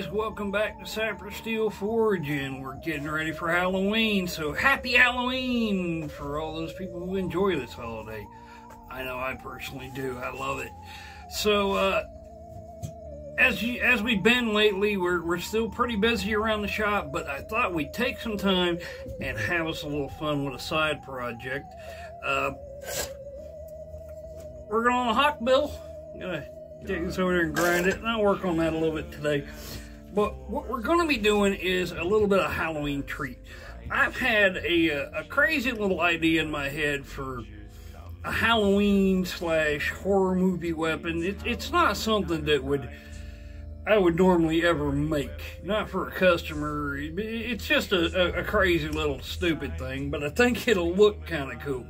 guys, welcome back to Sapper Steel Forge, and we're getting ready for Halloween. So happy Halloween for all those people who enjoy this holiday. I know I personally do. I love it. So uh, as you as we've been lately, we're we're still pretty busy around the shop, but I thought we'd take some time and have us a little fun with a side project. Uh, we're going on a hawk bill. I'm gonna take this over there and grind it, and I'll work on that a little bit today. But what we're going to be doing is a little bit of Halloween treat. I've had a, uh, a crazy little idea in my head for a Halloween slash horror movie weapon. It, it's not something that would I would normally ever make. Not for a customer. It's just a, a, a crazy little stupid thing, but I think it'll look kind of cool.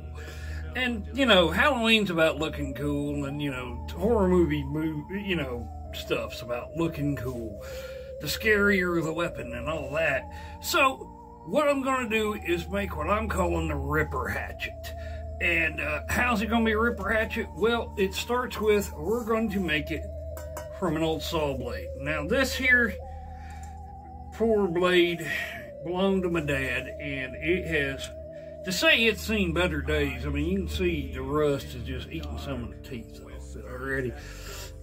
And, you know, Halloween's about looking cool, and, you know, horror movie, movie, you know, stuff's about looking cool. The scarier the weapon and all that. So, what I'm going to do is make what I'm calling the Ripper Hatchet. And uh, how's it going to be a Ripper Hatchet? Well, it starts with we're going to make it from an old saw blade. Now, this here poor blade belonged to my dad, and it has to say it's seen better days, I mean, you can see the rust is just eating some of the teeth off it already.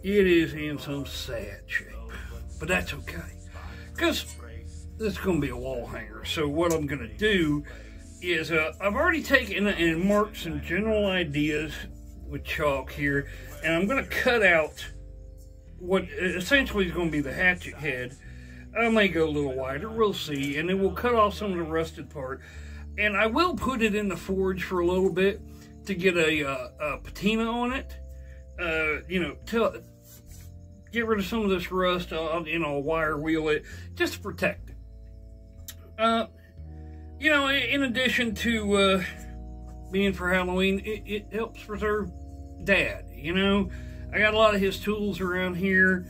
It is in some sad shape, but that's okay, because this is going to be a wall hanger. So what I'm going to do is uh, I've already taken and marked some general ideas with chalk here, and I'm going to cut out what essentially is going to be the hatchet head. I may go a little wider, we'll see, and then we'll cut off some of the rusted part and I will put it in the forge for a little bit to get a, uh, a patina on it. Uh, you know, tell, get rid of some of this rust. I'll, you know, wire wheel it just to protect it. Uh, you know, in addition to uh, being for Halloween, it, it helps preserve Dad. You know, I got a lot of his tools around here.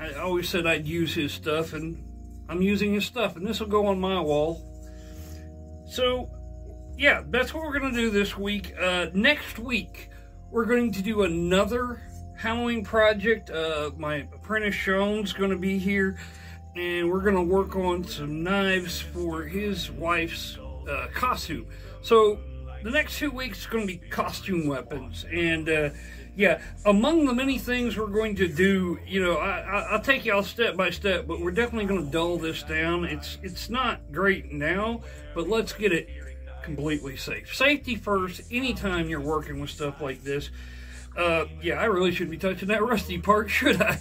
I always said I'd use his stuff, and I'm using his stuff, and this will go on my wall so, yeah, that's what we're going to do this week. Uh, next week, we're going to do another Halloween project. Uh, my apprentice Sean's going to be here, and we're going to work on some knives for his wife's uh, costume. So, the next two weeks is going to be costume weapons, and uh, yeah, among the many things we're going to do, you know, I, will take y'all step by step, but we're definitely going to dull this down. It's it's not great now, but let's get it completely safe. Safety first. Anytime you're working with stuff like this, uh, yeah, I really shouldn't be touching that rusty part, should I?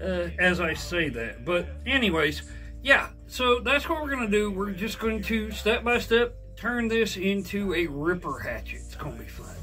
Uh, as I say that, but anyways, yeah. So that's what we're going to do. We're just going to step by step turn this into a ripper hatchet. It's going to be fun.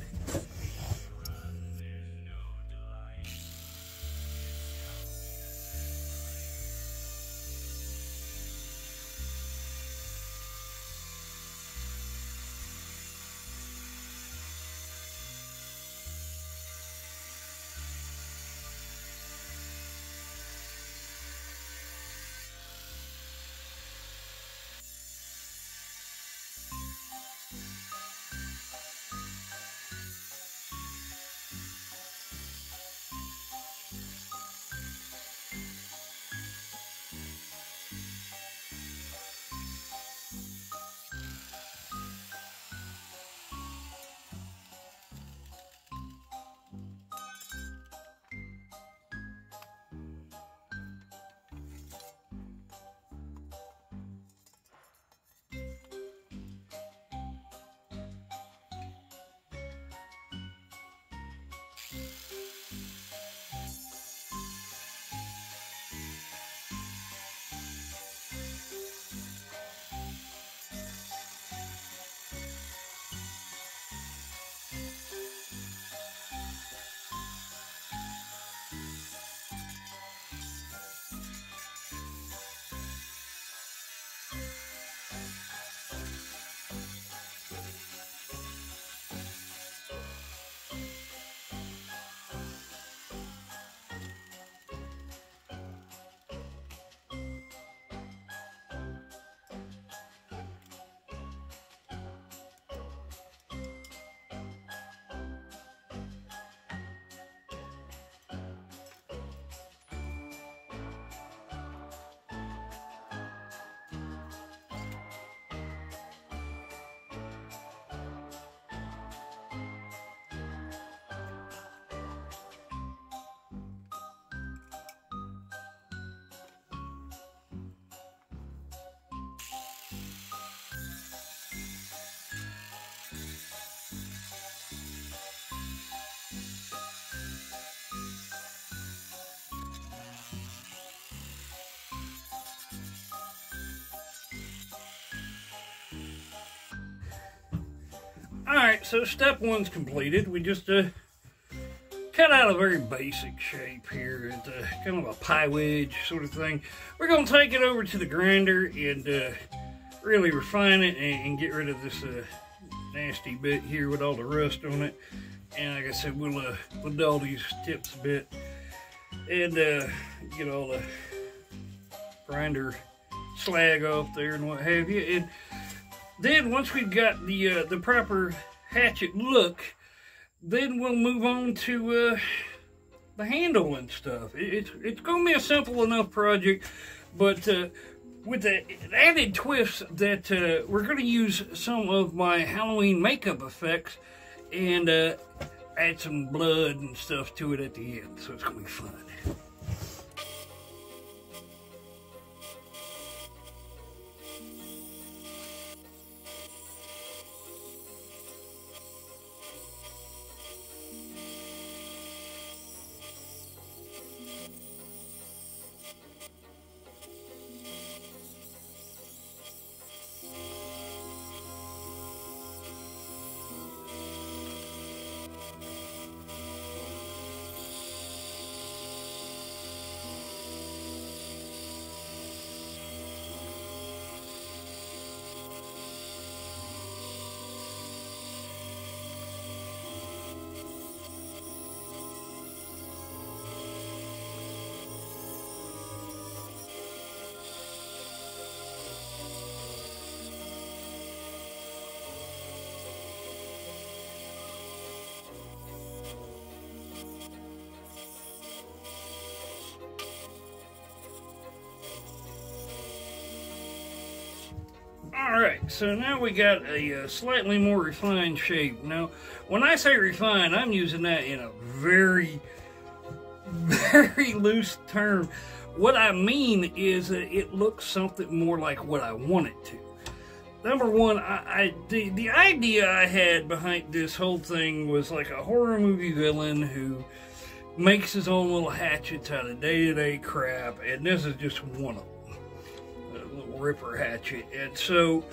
Alright, so step one's completed. We just uh, cut out a very basic shape here. It's uh, kind of a pie wedge sort of thing. We're going to take it over to the grinder and uh, really refine it and, and, get rid of this uh, nasty bit here with all the rust on it. And like I said, we'll, uh, we'll dull these tips a bit and uh, get all the grinder slag off there and what have you. And then once we've got the uh, the proper hatchet look, then we'll move on to uh, the handle and stuff. It's it's going to be a simple enough project, but uh, with the added twist that uh, we're going to use some of my Halloween makeup effects and uh, add some blood and stuff to it at the end. So it's going to be fun. All right, so now we got a uh, slightly more refined shape. Now, when I say refined, I'm using that in a very, very loose term. What I mean is that it looks something more like what I want it to. Number one, I, I the, the idea I had behind this whole thing was like a horror movie villain who makes his own little hatchets out of day-to-day -day crap, and this is just one of them ripper hatchet. And so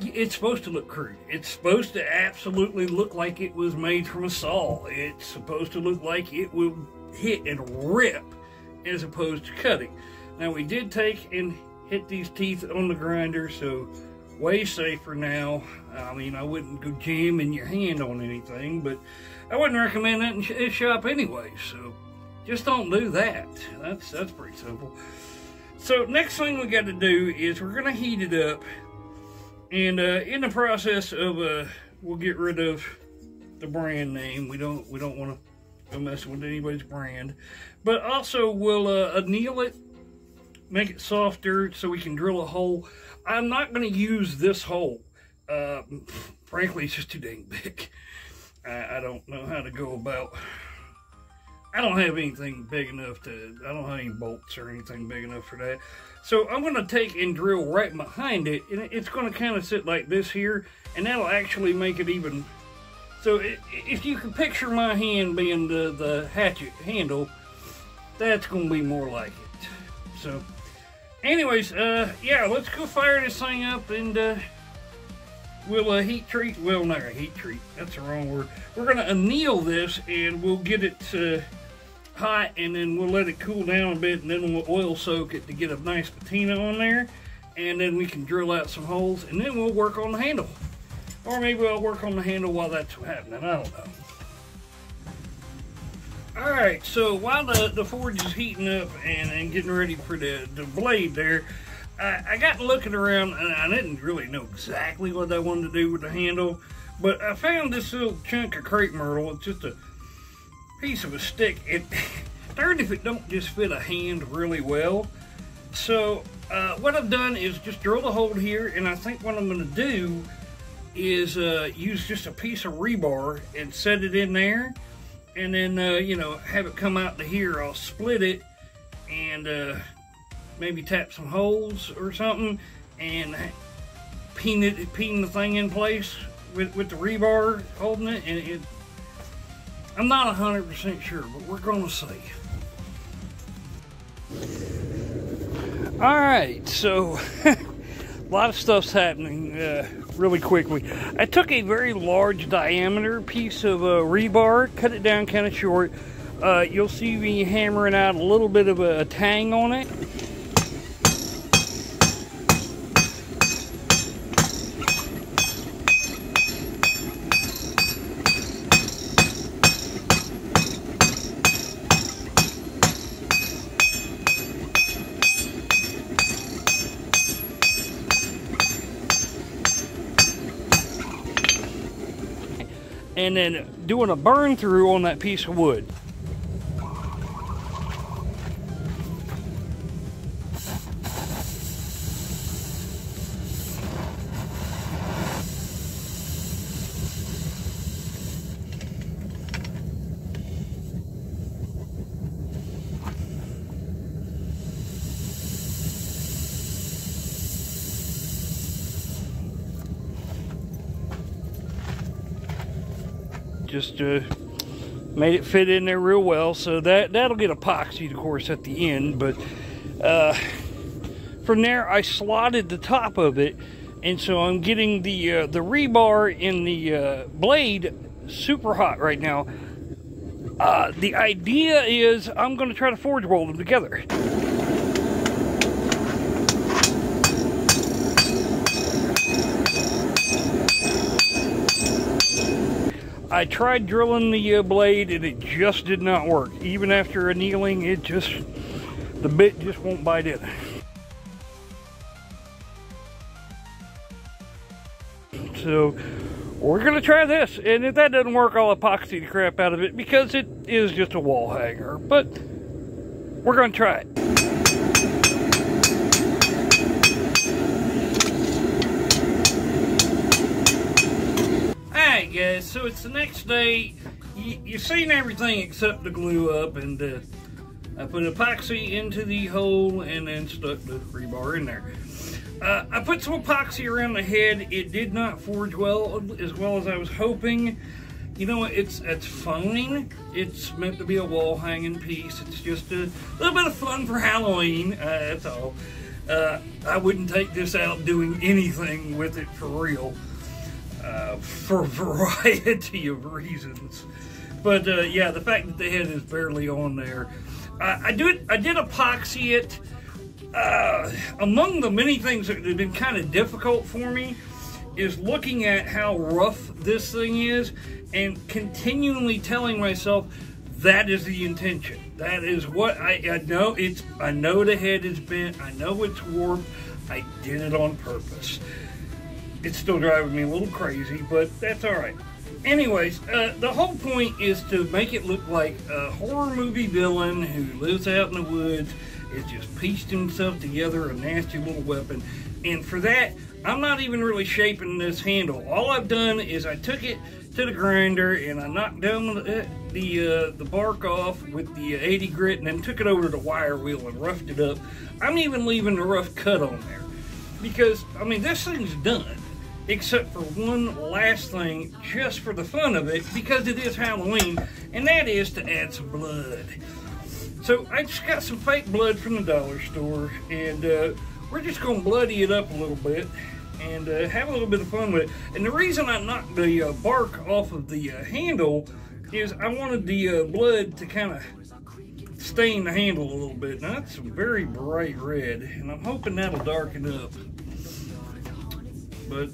it's supposed to look crude. It's supposed to absolutely look like it was made from a saw. It's supposed to look like it will hit and rip as opposed to cutting. Now we did take and hit these teeth on the grinder, so way safer now. I mean, I wouldn't go jamming your hand on anything, but I wouldn't recommend that in shop anyway, so just don't do that. That's, that's pretty simple. So next thing we got to do is we're going to heat it up. And uh, in the process of, uh, we'll get rid of the brand name. We don't we don't want to messing with anybody's brand. But also we'll uh, anneal it, make it softer so we can drill a hole. I'm not going to use this hole. Uh, frankly, it's just too dang big. I, I don't know how to go about I don't have anything big enough to, I don't have any bolts or anything big enough for that. So I'm going to take and drill right behind it, and it's going to kind of sit like this here, and that'll actually make it even. So it, if you can picture my hand being the, the hatchet handle, that's going to be more like it. So anyways, uh, yeah, let's go fire this thing up and uh, we'll uh, heat treat, well, not a heat treat, that's the wrong word. We're going to anneal this and we'll get it uh, hot and then we'll let it cool down a bit and then we'll oil soak it to get a nice patina on there and then we can drill out some holes and then we'll work on the handle. Or maybe I'll work on the handle while that's happening I don't know. All right so while the, the forge is heating up and, and getting ready for the, the blade there I, I got looking around and I didn't really know exactly what I wanted to do with the handle but I found this little chunk of crepe myrtle it's just a piece of a stick. It darned if it don't just fit a hand really well. So uh, what I've done is just drill a hole here, and I think what I'm going to do is uh, use just a piece of rebar and set it in there, and then uh, you know have it come out to here. I'll split it and uh, maybe tap some holes or something, and pin it, pin the thing in place with with the rebar holding it, and it I'm not 100% sure, but we're going to see. All right, so a lot of stuff's happening. Uh, really quickly. I took a very large diameter piece of uh, rebar, cut it down kind of short. Uh, you'll see me hammering out a little bit of a, a tang on it. And then doing a burn through on that piece of wood. Just uh, made it fit in there real well. So that, that'll get epoxied, of course, at the end. But uh, from there, I slotted the top of it. And so I'm getting the, uh, the rebar in the uh, blade super hot right now. Uh, the idea is I'm going to try to forge weld them together. I tried drilling the uh, blade and it just did not work. Even after annealing, it just, the bit just won't bite in. So we're gonna try this. And if that doesn't work, I'll epoxy the crap out of it because it is just a wall hanger. But we're gonna try it. So it's the next day. You, you've seen everything except the glue up, and uh, I put epoxy into the hole and then stuck the rebar in there. Uh, I put some epoxy around the head. It did not forge well as well as I was hoping. You know what? It's it's fine. It's meant to be a wall hanging piece. It's just a little bit of fun for Halloween. Uh, that's all. Uh, I wouldn't take this out doing anything with it for real uh, for a variety of reasons. But uh, yeah, the fact that the head is barely on there. I do. I did epoxy it. Uh, among the many things that have been kind of difficult for me is looking at how rough this thing is and continually telling myself that is the intention. That is what I, I know. It's I know the head is bent. I know it's warped. I did it on purpose it's still driving me a little crazy, but that's all right. Anyways, uh, the whole point is to make it look like a horror movie villain who lives out in the woods, has just pieced himself together a nasty little weapon. And for that, I'm not even really shaping this handle. All I've done is I took it to the grinder and I knocked down the the, uh, the bark off with the 80 grit and then took it over to the wire wheel and roughed it up. I'm even leaving the rough cut on there because I mean this thing's done except for one last thing just for the fun of it because it is Halloween and that is to add some blood. So I just got some fake blood from the dollar store and uh, we're just going to bloody it up a little bit and uh, have a little bit of fun with it. And the reason I knocked the uh, bark off of the uh, handle is I wanted the uh, blood to kind of stain the handle a little bit. Now that's very bright red and I'm hoping that'll darken up. But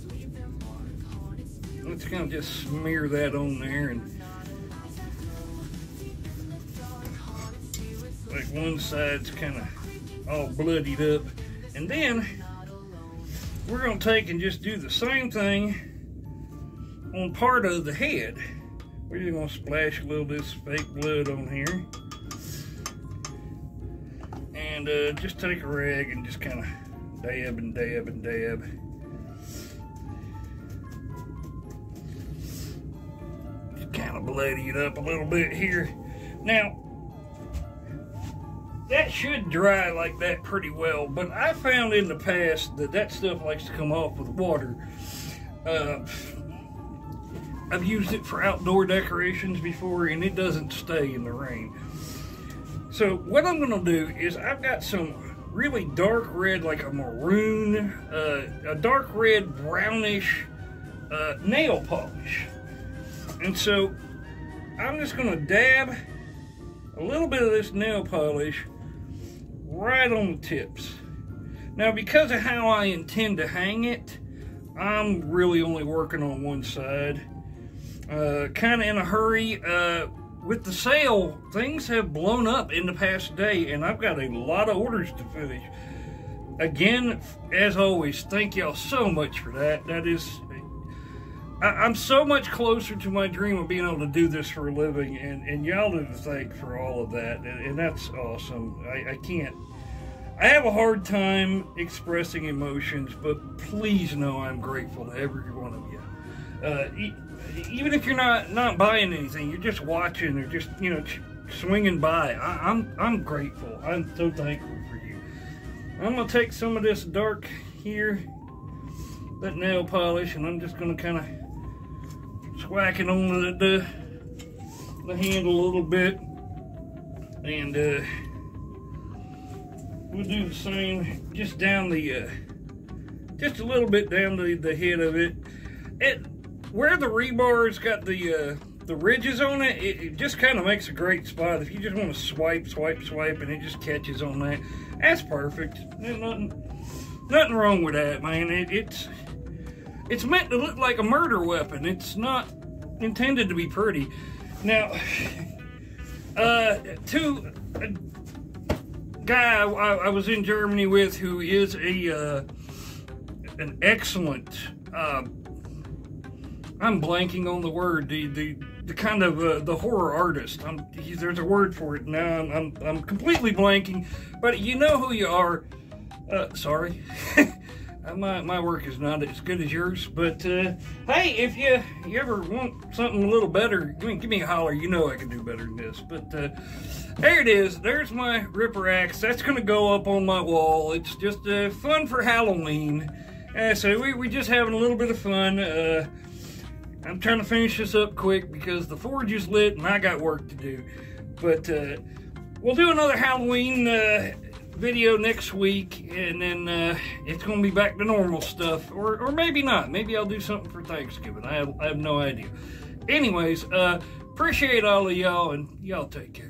let's kind of just smear that on there and like one side's kind of all bloodied up. And then we're to take and just do the same thing on part of the head. We're just to splash a little bit of fake blood on here. And uh, just take a rag and just kind of dab and dab and dab bloody it up a little bit here. Now, that should dry like that pretty well, but I found in the past that that stuff likes to come off with water. Uh, I've used it for outdoor decorations before and it doesn't stay in the rain. So what I'm gonna do is I've got some really dark red, like a maroon, uh, a dark red brownish uh, nail polish. And so I'm just gonna dab a little bit of this nail polish right on the tips. Now, because of how I intend to hang it, I'm really only working on one side. Uh, kind of in a hurry. Uh, with the sale, things have blown up in the past day, and I've got a lot of orders to finish. Again, as always, thank y'all so much for that. That is, I, am so much closer to my dream of being able to do this for a living, and, and y'all to thank for all of that, and, and that's awesome. I, I can't I have a hard time expressing emotions, but please know I'm grateful to every one of you. Uh, e even if you're not not buying anything, you're just watching or just you know swinging by. I, I'm I'm grateful. I'm so thankful for you. I'm gonna take some of this dark here, that nail polish, and I'm just gonna kind of swack it on the, the the handle a little bit, and. Uh, we'll do the same just down the uh, just a little bit down the, the head of it. It where the rebar's got the uh, the ridges on it, it, it just kind of makes a great spot. If you just want to swipe swipe swipe and it just catches on that that's perfect. There's nothing nothing wrong with that man. It, it's it's meant to look like a murder weapon. It's not intended to be pretty now uh to uh, guy I, I, was in Germany with who is a uh, an excellent. Uh, I'm blanking on the word. The the, the kind of uh, the horror artist. I'm, there's a word for it now. I'm, I'm, I'm completely blanking, but you know who you are. Uh, sorry. My, my work is not as good as yours, but uh, hey, if you you ever want something a little better, give me, give me a holler. You know I can do better than this. But uh, there it is. There's my Ripper axe. That's going to go up on my wall. It's just uh, fun for Halloween. Uh, so we, we just having a little bit of fun. Uh, I'm trying to finish this up quick because the forge is lit and I got work to do. But uh, we'll do another Halloween video next week and then uh, it's going to be back to normal stuff. Or, or maybe not. Maybe I'll do something for Thanksgiving. I have, I have no idea. Anyways, uh, appreciate all of y'all and y'all take care.